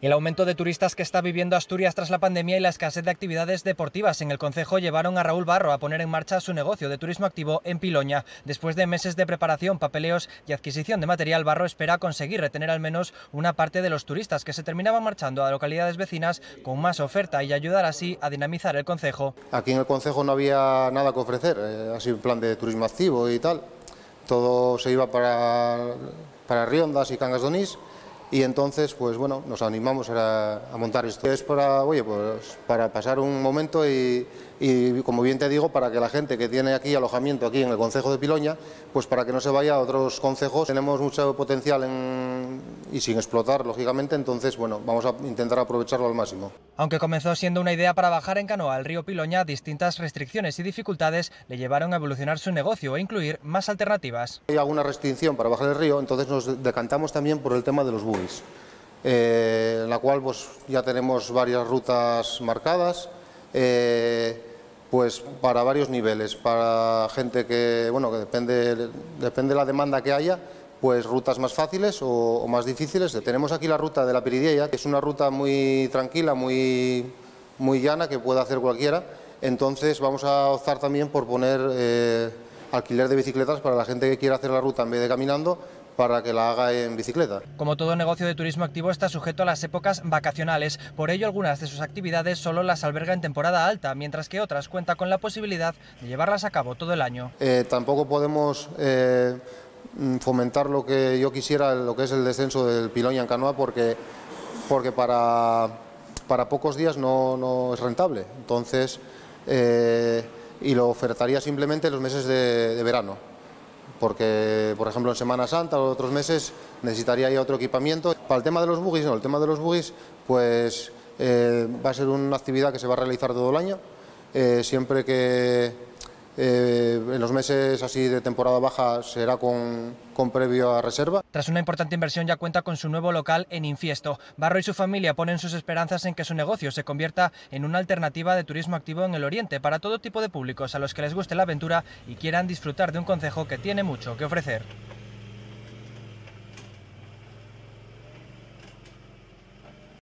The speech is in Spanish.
El aumento de turistas que está viviendo Asturias tras la pandemia y la escasez de actividades deportivas en el Concejo llevaron a Raúl Barro a poner en marcha su negocio de turismo activo en Piloña. Después de meses de preparación, papeleos y adquisición de material, Barro espera conseguir retener al menos una parte de los turistas que se terminaban marchando a localidades vecinas con más oferta y ayudar así a dinamizar el Concejo. Aquí en el Concejo no había nada que ofrecer, eh, así en plan de turismo activo y tal. Todo se iba para, para Riondas y Cangas de y entonces pues bueno nos animamos a, montar esto. Es para oye pues para pasar un momento y, como bien te digo para que la gente que tiene aquí alojamiento aquí en el concejo de Piloña pues para que no se vaya a otros concejos. Tenemos mucho potencial y sin explotar lógicamente entonces bueno vamos a intentar aprovecharlo al máximo aunque comenzó siendo una idea para bajar en canoa al río Piloña distintas restricciones y dificultades le llevaron a evolucionar su negocio e incluir más alternativas. Hay alguna restricción para bajar el río entonces nos decantamos también por el tema de los bus eh, en la cual pues, ya tenemos varias rutas marcadas, eh, pues para varios niveles, para gente que, bueno, que depende, depende de la demanda que haya, pues rutas más fáciles o, más difíciles. Tenemos aquí la ruta de la Piridieya, que es una ruta muy tranquila, muy, muy llana, que puede hacer cualquiera. Entonces vamos a optar también por poner eh, alquiler de bicicletas para la gente que quiera hacer la ruta en vez de caminando, para que la haga en bicicleta. Como todo negocio de turismo activo está sujeto a las épocas vacacionales, por ello algunas de sus actividades solo las alberga en temporada alta, mientras que otras cuenta con la posibilidad de llevarlas a cabo todo el año. Eh, tampoco podemos eh, fomentar lo que yo quisiera, lo que es el descenso del Piloña en canoa, porque, porque para, para pocos días no, no es rentable. Entonces, eh, y lo ofertaría simplemente en los meses de, de verano porque, por ejemplo, en Semana Santa o otros meses necesitaría ya otro equipamiento. Para el tema de los buggies, no, el tema de los buggies, pues eh, va a ser una actividad que se va a realizar todo el año, eh, siempre que eh, en los meses así de temporada baja será con, con previo a reserva. Tras una importante inversión ya cuenta con su nuevo local en Infiesto. Barro y su familia ponen sus esperanzas en que su negocio se convierta en una alternativa de turismo activo en el Oriente para todo tipo de públicos a los que les guste la aventura y quieran disfrutar de un concejo que tiene mucho que ofrecer.